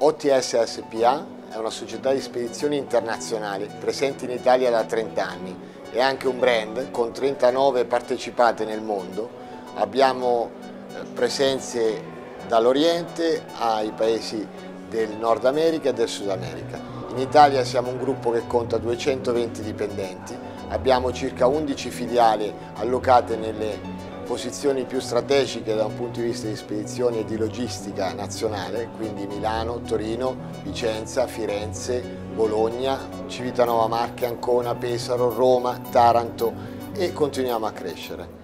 OTS SPA è una società di spedizioni internazionali presente in Italia da 30 anni e anche un brand con 39 partecipate nel mondo. Abbiamo eh, presenze dall'Oriente ai paesi del Nord America e del Sud America. In Italia siamo un gruppo che conta 220 dipendenti, abbiamo circa 11 filiali allocate nelle posizioni più strategiche da un punto di vista di spedizioni e di logistica nazionale, quindi Milano, Torino, Vicenza, Firenze, Bologna, Civitanova Marche, Ancona, Pesaro, Roma, Taranto e continuiamo a crescere.